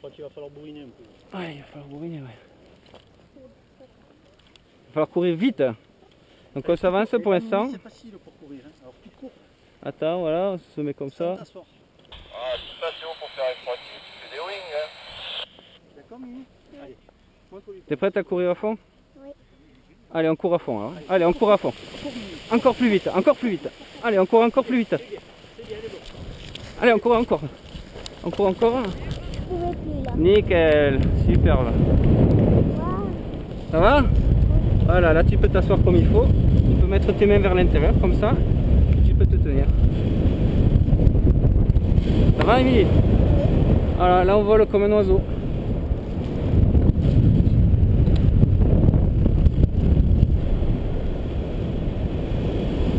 crois qu'il va falloir bourriner un peu. Ouais, il va falloir bourriner, ouais. Il va falloir courir vite. Donc on s'avance pour l'instant. C'est facile pour courir. Hein. Alors tu cours, Attends, voilà, on se met comme ça. Ah, tout ça, c'est bon pour faire un croquis, tu fais des wings, hein. D'accord, Mimi Allez. T'es prête à courir à fond? Oui. Allez, on court à fond alors. Allez, on court à fond. Encore plus vite, encore plus vite. Allez, on court encore plus vite. Allez, on court encore. On court encore. Je pouvais plus là. Nickel, superbe. Ça va Voilà, là tu peux t'asseoir comme il faut. Tu peux mettre tes mains vers l'intérieur comme ça. Tu peux te tenir. Ça va, Émilie Voilà, là on vole comme un oiseau.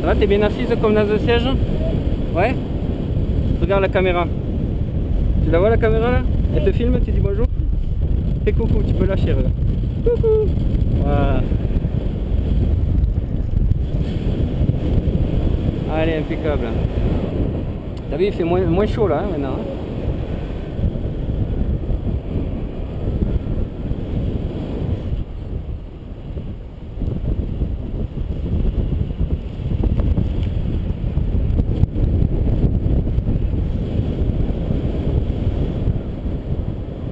Ça va, t'es bien assise comme dans un siège? Ouais? Regarde la caméra. Tu la vois la caméra là? Elle te filme, tu dis bonjour Fais coucou, tu peux lâcher. Coucou Voilà. Allez, impeccable. T'as vu, il fait moins, moins chaud là hein, maintenant.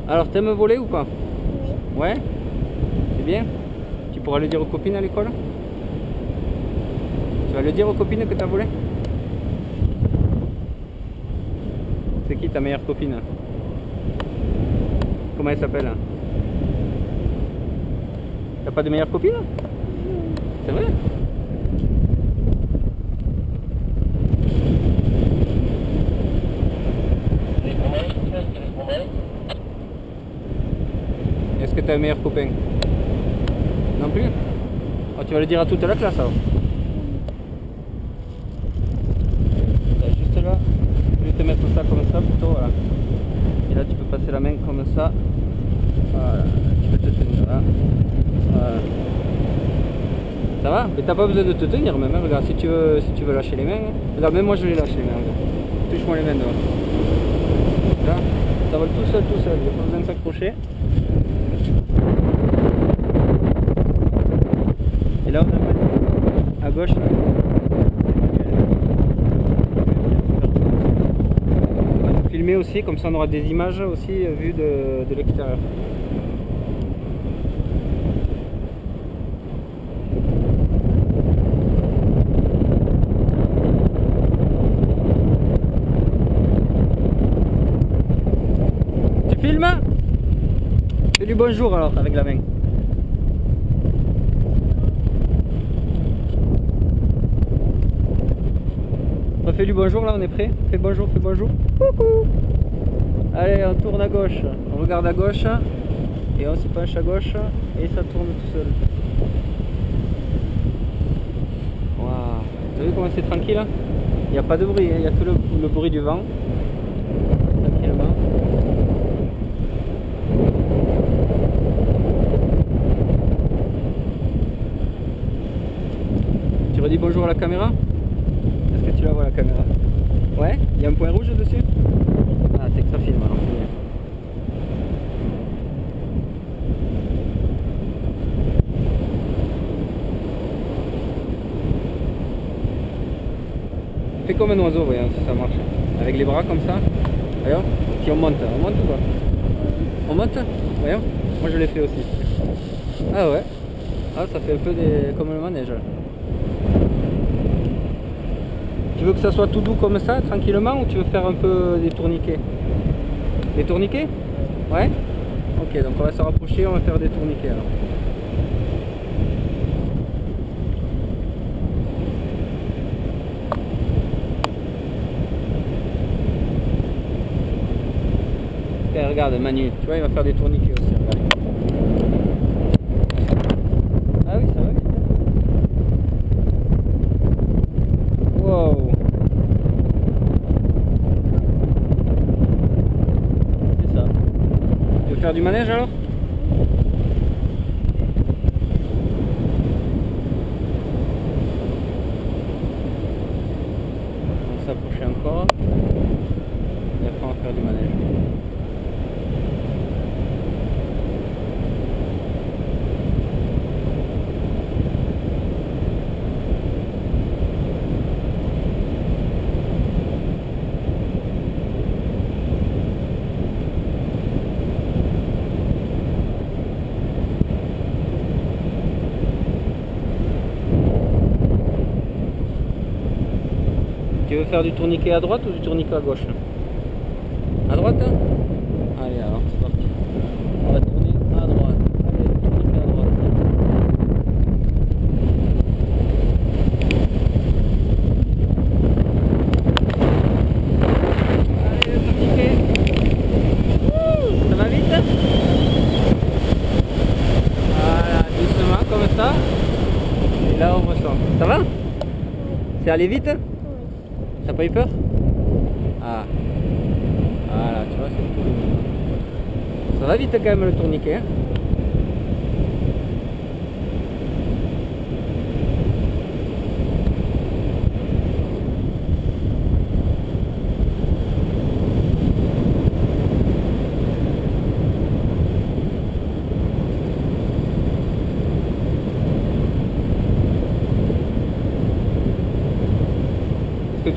Alors, t'aimes voler ou pas Oui. Ouais C'est bien Tu pourras le dire aux copines à l'école Tu vas le dire aux copines que t'as volé C'est qui ta meilleure copine Comment elle s'appelle T'as pas de meilleure copine C'est vrai Les combien Les combien Un meilleur copain Non plus Oh, Tu vas le dire à toute la classe alors Là, Juste là, je vais te mettre ça comme ça plutôt, voilà. Et là tu peux passer la main comme ça. Tu peux te tenir là. Voilà. Ça va? Mais t'as pas besoin de te tenir même, hein. regarde, si tu veux si tu veux lâcher les mains. hein. Regarde, même moi je les lâche les mains. Touche-moi les mains devant. Là, ça vole tout seul, tout seul, il n'y a pas besoin de s'accrocher. Et là, on a à gauche. On va filmer aussi, comme ça on aura des images aussi euh, vues de, de l'extérieur. Tu filmes? Fais du bonjour alors avec la main. On fait du bonjour là, on est prêt Fais bonjour, fais bonjour. Coucou Allez, on tourne à gauche. On regarde à gauche. Et on se penche à gauche. Et ça tourne tout seul. Waouh T'as vu comment c'est tranquille hein? Il n'y a pas de bruit, hein, il y a que le, le bruit du vent. Tranquillement. Tu redis bonjour à la caméra? Tu la vois la caméra Ouais Il y a un point rouge dessus? Ah, c'est que ça filme alors. Fais comme un oiseau, voyons si ça marche. Avec les bras comme ça. Voyons Si on monte, on monte ou pas? On monte? Voyons Moi je l'ai fait aussi. Ah ouais Ah ça fait un peu des... comme le manège. Tu veux que ça soit tout doux comme ça, tranquillement, ou tu veux faire un peu des tourniquets Des tourniquets Ouais Ok, donc on va se rapprocher, on va faire des tourniquets alors. Ok, regarde Manu, tu vois, il va faire des tourniquets aussi. Ah oui, ça va vite. Wow. C'est ça. Tu veux du manège alors On va s'approcher encore. Et après on va faire du manège. Veux faire du tourniquet à droite ou du tourniquet à gauche À droite hein Allez alors, c'est parti. On va tourner à droite. Allez, tourniquet tourniquet. Ça va vite hein Voilà, doucement comme ça. Et là on ressent. Ça va C'est allé vite Oui. T'as pas eu peur? Ah. Voilà, tu vois, c'est tout. Ça va vite quand même le tourniquet. Hein?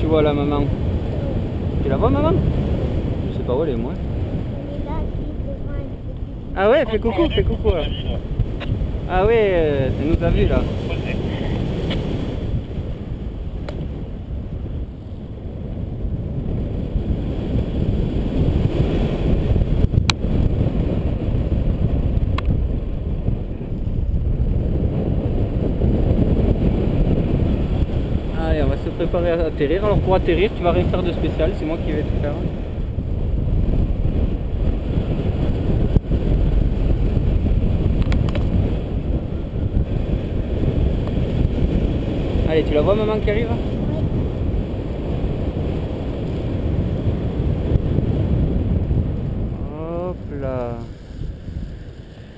Tu vois là, maman Tu la vois, maman? Je sais pas où elle est, moi. Ah ouais, fais coucou, fais coucou. Ah ouais, euh, elle nous a vus là. Allez, on va se à atterrir. Alors pour atterrir, tu vas rien faire de spécial, c'est moi qui vais tout faire. Allez, tu la vois maman qui arrive? Hop là.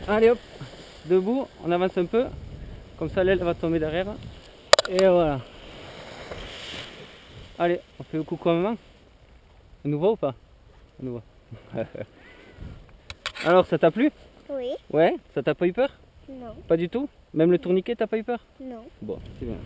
Allez hop, debout, on avance un peu. Comme ça l'aile va tomber derrière. Et voilà. Allez, on fait le coucou à maman. On nous voit ou pas? On nous voit. Alors, ça t'a plu? Oui. Ouais Ça t'a pas eu peur? Non. Pas du tout? Même le tourniquet, t'as pas eu peur? Non. Bon, c'est bien.